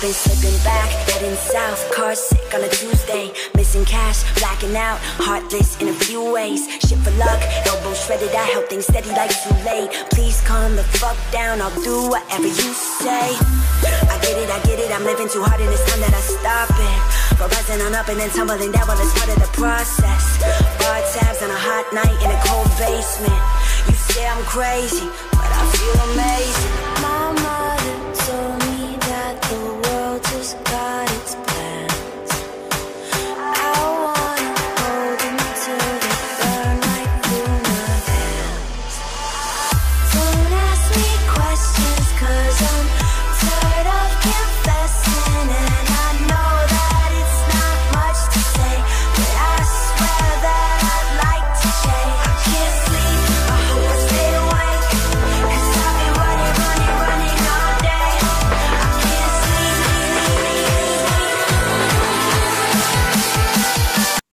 I've been slipping back, heading south, car sick on a Tuesday. Missing cash, blacking out, heartless in a few ways. Shit for luck, elbow shredded, I held things steady like too late. Please calm the fuck down, I'll do whatever you say. I get it, I'm living too hard and it's time that I stop it. But rising on up and then tumbling down, well, it's part of the process. Bar tabs on a hot night in a cold basement. You say I'm crazy, but I